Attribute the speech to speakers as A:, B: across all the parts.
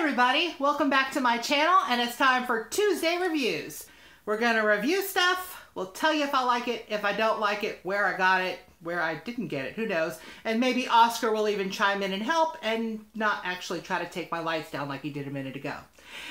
A: everybody, welcome back to my channel and it's time for Tuesday reviews. We're going to review stuff, we'll tell you if I like it, if I don't like it, where I got it, where I didn't get it, who knows. And maybe Oscar will even chime in and help and not actually try to take my lights down like he did a minute ago.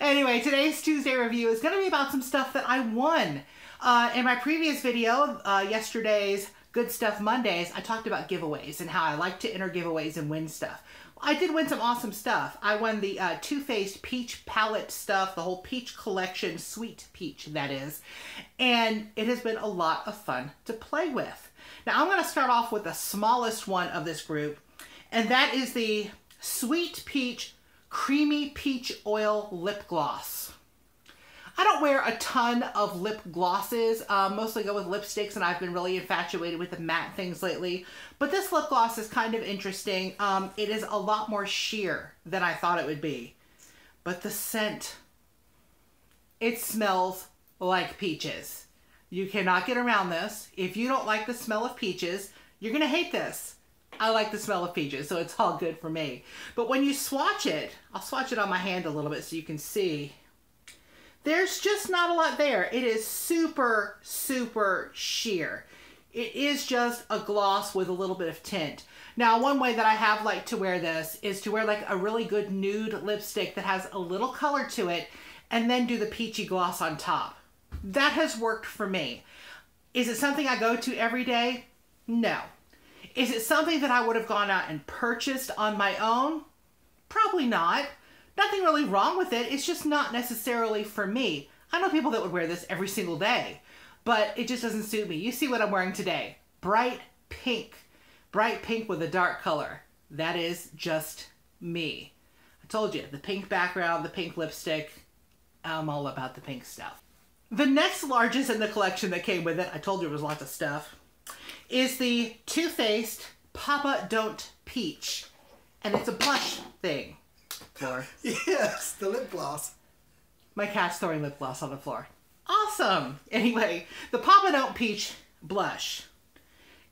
A: Anyway, today's Tuesday review is going to be about some stuff that I won. Uh, in my previous video, uh, yesterday's Good Stuff Mondays, I talked about giveaways and how I like to enter giveaways and win stuff. I did win some awesome stuff. I won the uh, Too Faced Peach Palette stuff, the whole Peach collection, Sweet Peach, that is. And it has been a lot of fun to play with. Now, I'm going to start off with the smallest one of this group, and that is the Sweet Peach Creamy Peach Oil Lip Gloss. I don't wear a ton of lip glosses, um, mostly go with lipsticks, and I've been really infatuated with the matte things lately. But this lip gloss is kind of interesting. Um, it is a lot more sheer than I thought it would be. But the scent, it smells like peaches. You cannot get around this. If you don't like the smell of peaches, you're going to hate this. I like the smell of peaches, so it's all good for me. But when you swatch it, I'll swatch it on my hand a little bit so you can see there's just not a lot there. It is super, super sheer. It is just a gloss with a little bit of tint. Now, one way that I have liked to wear this is to wear like a really good nude lipstick that has a little color to it and then do the peachy gloss on top. That has worked for me. Is it something I go to every day? No. Is it something that I would have gone out and purchased on my own? Probably not. Nothing really wrong with it. It's just not necessarily for me. I know people that would wear this every single day, but it just doesn't suit me. You see what I'm wearing today. Bright pink. Bright pink with a dark color. That is just me. I told you, the pink background, the pink lipstick. I'm all about the pink stuff. The next largest in the collection that came with it, I told you there was lots of stuff, is the Too Faced Papa Don't Peach. And it's a blush thing floor.
B: Yes, the lip gloss.
A: My cat's throwing lip gloss on the floor. Awesome. Anyway, the Papa Don't Peach blush.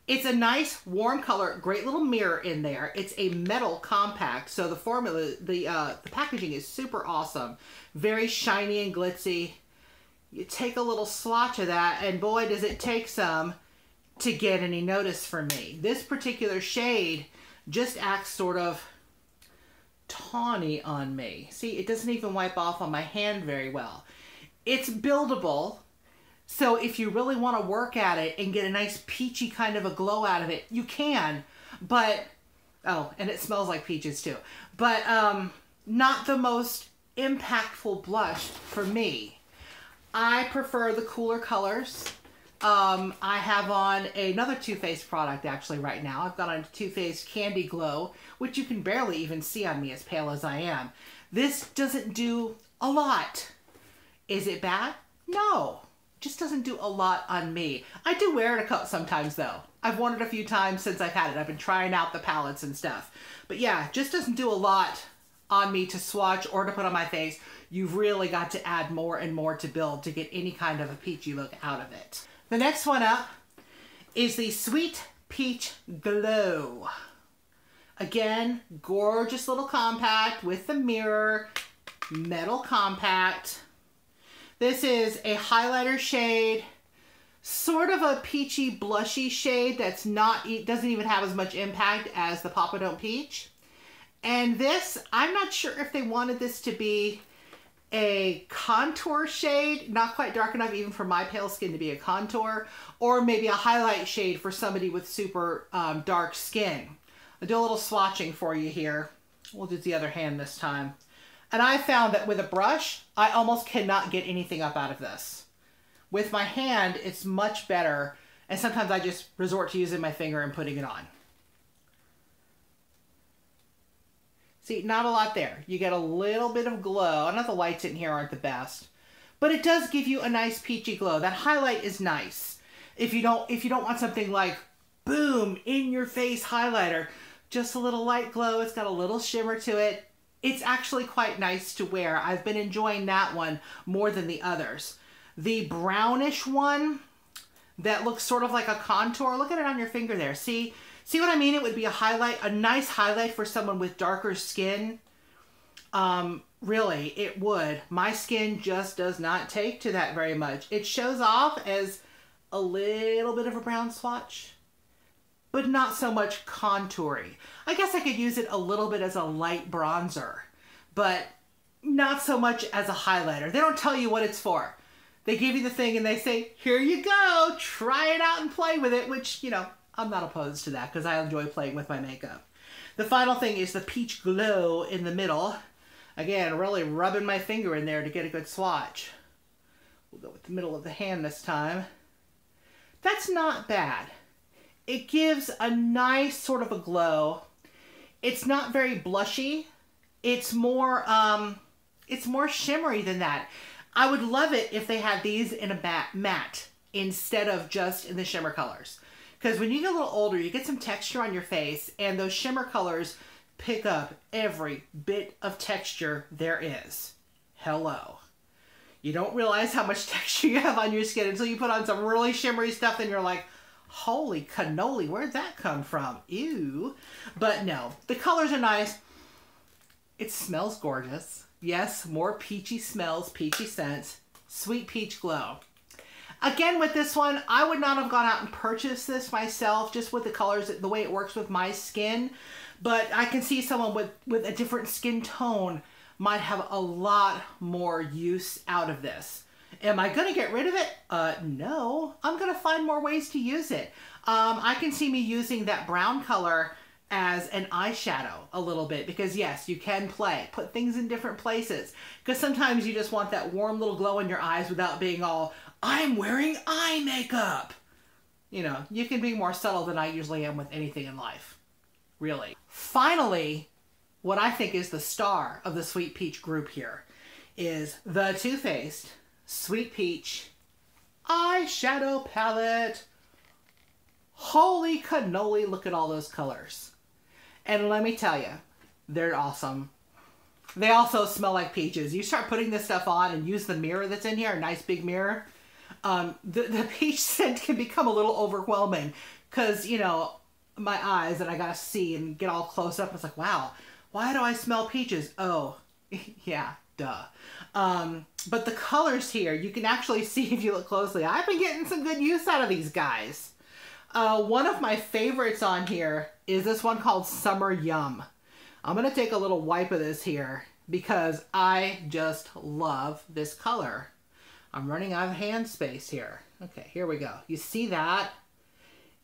A: It's a nice warm color, great little mirror in there. It's a metal compact, so the formula, the uh, the packaging is super awesome. Very shiny and glitzy. You take a little swatch of that, and boy, does it take some to get any notice from me. This particular shade just acts sort of tawny on me. See, it doesn't even wipe off on my hand very well. It's buildable, so if you really want to work at it and get a nice peachy kind of a glow out of it, you can. But, oh, and it smells like peaches too. But um, not the most impactful blush for me. I prefer the cooler colors. Um, I have on another Too Faced product actually right now. I've got on Too Faced Candy Glow, which you can barely even see on me as pale as I am. This doesn't do a lot. Is it bad? No. Just doesn't do a lot on me. I do wear it a couple sometimes though. I've worn it a few times since I've had it. I've been trying out the palettes and stuff. But yeah, just doesn't do a lot on me to swatch or to put on my face. You've really got to add more and more to build to get any kind of a peachy look out of it. The next one up is the Sweet Peach Glow. Again, gorgeous little compact with the mirror, metal compact. This is a highlighter shade, sort of a peachy blushy shade that's not, doesn't even have as much impact as the Papa Don't Peach. And this, I'm not sure if they wanted this to be a contour shade, not quite dark enough even for my pale skin to be a contour, or maybe a highlight shade for somebody with super um, dark skin. I'll do a little swatching for you here. We'll do the other hand this time. And I found that with a brush, I almost cannot get anything up out of this. With my hand, it's much better, and sometimes I just resort to using my finger and putting it on. See, not a lot there. You get a little bit of glow. I know the lights in here aren't the best, but it does give you a nice peachy glow. That highlight is nice. If you don't, if you don't want something like boom in your face highlighter, just a little light glow. It's got a little shimmer to it. It's actually quite nice to wear. I've been enjoying that one more than the others. The brownish one that looks sort of like a contour. Look at it on your finger there. See, See what I mean? It would be a highlight, a nice highlight for someone with darker skin. Um, really, it would. My skin just does not take to that very much. It shows off as a little bit of a brown swatch, but not so much contouring. I guess I could use it a little bit as a light bronzer, but not so much as a highlighter. They don't tell you what it's for. They give you the thing and they say, here you go, try it out and play with it, which, you know, I'm not opposed to that because I enjoy playing with my makeup. The final thing is the peach glow in the middle. Again, really rubbing my finger in there to get a good swatch. We'll go with the middle of the hand this time. That's not bad. It gives a nice sort of a glow. It's not very blushy. It's more, um, it's more shimmery than that. I would love it if they had these in a matte, matte instead of just in the shimmer colors. Because when you get a little older, you get some texture on your face, and those shimmer colors pick up every bit of texture there is. Hello. You don't realize how much texture you have on your skin until you put on some really shimmery stuff and you're like, holy cannoli, where'd that come from? Ew. But no, the colors are nice. It smells gorgeous. Yes, more peachy smells, peachy scents, sweet peach glow. Again, with this one, I would not have gone out and purchased this myself just with the colors, the way it works with my skin. But I can see someone with, with a different skin tone might have a lot more use out of this. Am I going to get rid of it? Uh, no. I'm going to find more ways to use it. Um, I can see me using that brown color as an eyeshadow a little bit because yes, you can play, put things in different places. Because sometimes you just want that warm little glow in your eyes without being all, I'm wearing eye makeup. You know, you can be more subtle than I usually am with anything in life. Really. Finally, what I think is the star of the Sweet Peach group here is the Too Faced Sweet Peach eyeshadow palette. Holy cannoli, look at all those colors. And let me tell you, they're awesome. They also smell like peaches. You start putting this stuff on and use the mirror that's in here, a nice big mirror. Um, the, the peach scent can become a little overwhelming because, you know, my eyes and I gotta see and get all close up. It's like, wow, why do I smell peaches? Oh, yeah, duh. Um, but the colors here, you can actually see if you look closely. I've been getting some good use out of these guys. Uh, one of my favorites on here is this one called Summer Yum. I'm going to take a little wipe of this here because I just love this color. I'm running out of hand space here. Okay, here we go. You see that?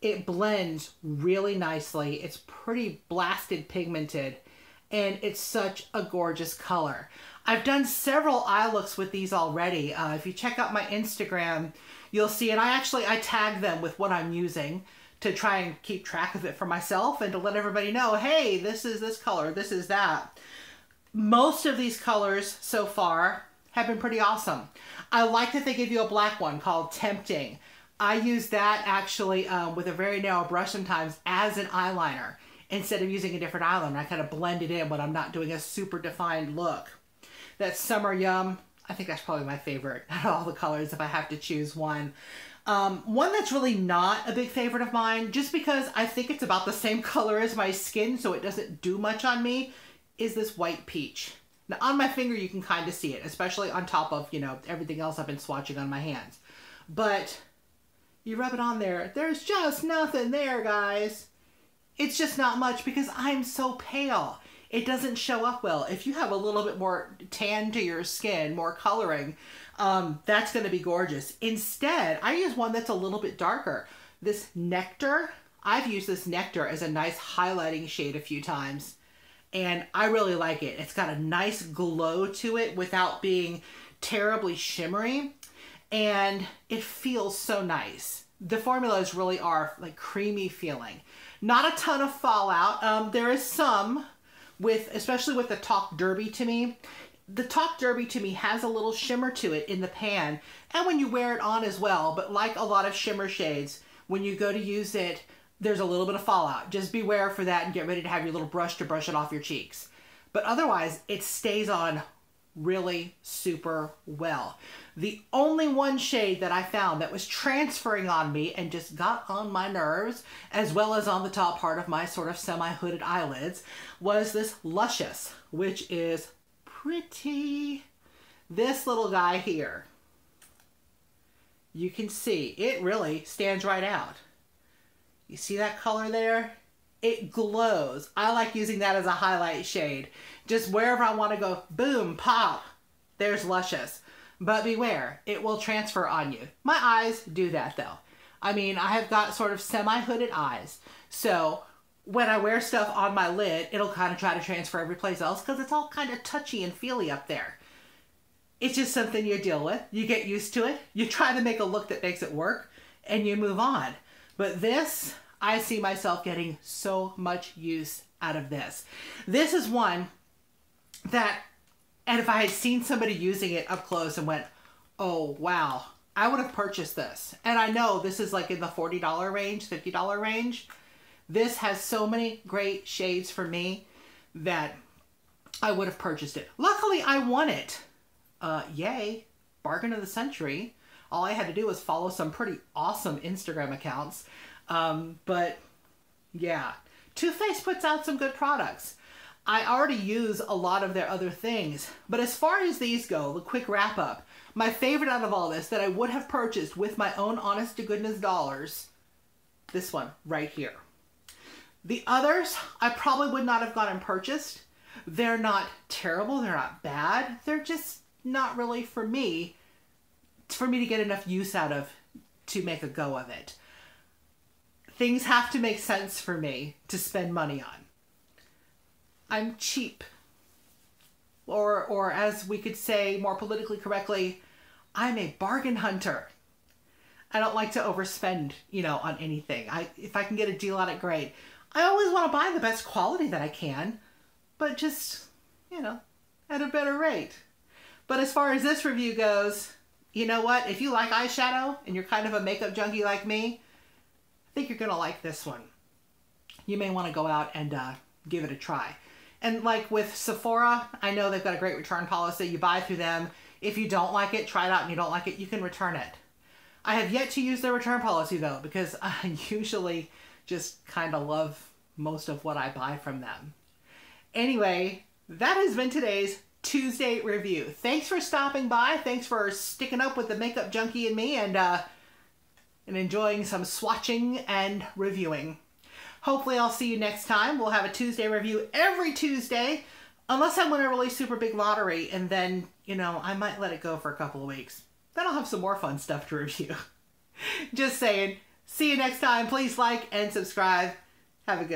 A: It blends really nicely. It's pretty blasted pigmented and it's such a gorgeous color. I've done several eye looks with these already. Uh, if you check out my Instagram, you'll see, and I actually, I tag them with what I'm using to try and keep track of it for myself and to let everybody know, hey, this is this color, this is that. Most of these colors so far have been pretty awesome. I like that they give you a black one called Tempting. I use that actually um, with a very narrow brush sometimes as an eyeliner instead of using a different eyeliner. I kind of blend it in when I'm not doing a super defined look. That Summer Yum, I think that's probably my favorite out of all the colors if I have to choose one. Um, one that's really not a big favorite of mine, just because I think it's about the same color as my skin, so it doesn't do much on me, is this white peach. Now on my finger you can kind of see it, especially on top of, you know, everything else I've been swatching on my hands. But you rub it on there, there's just nothing there, guys. It's just not much because I'm so pale it doesn't show up well. If you have a little bit more tan to your skin, more coloring, um, that's going to be gorgeous. Instead, I use one that's a little bit darker. This Nectar, I've used this Nectar as a nice highlighting shade a few times, and I really like it. It's got a nice glow to it without being terribly shimmery, and it feels so nice. The formulas really are like creamy feeling. Not a ton of fallout. Um, there is some, with especially with the Talk Derby to me. The Talk Derby to me has a little shimmer to it in the pan and when you wear it on as well. But like a lot of shimmer shades, when you go to use it, there's a little bit of fallout. Just beware for that and get ready to have your little brush to brush it off your cheeks. But otherwise, it stays on really super well. The only one shade that I found that was transferring on me and just got on my nerves, as well as on the top part of my sort of semi-hooded eyelids, was this Luscious, which is pretty. This little guy here, you can see it really stands right out. You see that color there? It glows. I like using that as a highlight shade. Just wherever I want to go, boom, pop, there's Luscious. But beware, it will transfer on you. My eyes do that though. I mean, I have got sort of semi-hooded eyes. So when I wear stuff on my lid, it'll kind of try to transfer every place else because it's all kind of touchy and feely up there. It's just something you deal with. You get used to it. You try to make a look that makes it work and you move on. But this, I see myself getting so much use out of this. This is one that, and if I had seen somebody using it up close and went, oh wow, I would have purchased this. And I know this is like in the $40 range, $50 range. This has so many great shades for me that I would have purchased it. Luckily, I won it. Uh, yay, bargain of the century. All I had to do was follow some pretty awesome Instagram accounts. Um, but yeah, Too Faced puts out some good products. I already use a lot of their other things, but as far as these go, the quick wrap up, my favorite out of all this that I would have purchased with my own honest to goodness dollars, this one right here. The others, I probably would not have gone and purchased. They're not terrible, they're not bad, they're just not really for me, for me to get enough use out of to make a go of it. Things have to make sense for me to spend money on. I'm cheap. Or, or as we could say more politically correctly, I'm a bargain hunter. I don't like to overspend, you know, on anything. I if I can get a deal on it, great. I always want to buy the best quality that I can, but just, you know, at a better rate. But as far as this review goes, you know what? If you like eyeshadow and you're kind of a makeup junkie like me, think you're going to like this one. You may want to go out and uh, give it a try. And like with Sephora, I know they've got a great return policy. You buy through them. If you don't like it, try it out and you don't like it, you can return it. I have yet to use their return policy though, because I usually just kind of love most of what I buy from them. Anyway, that has been today's Tuesday review. Thanks for stopping by. Thanks for sticking up with the makeup junkie and me and uh, and enjoying some swatching and reviewing. Hopefully I'll see you next time. We'll have a Tuesday review every Tuesday, unless I win a really super big lottery, and then, you know, I might let it go for a couple of weeks. Then I'll have some more fun stuff to review. Just saying. See you next time. Please like and subscribe. Have a good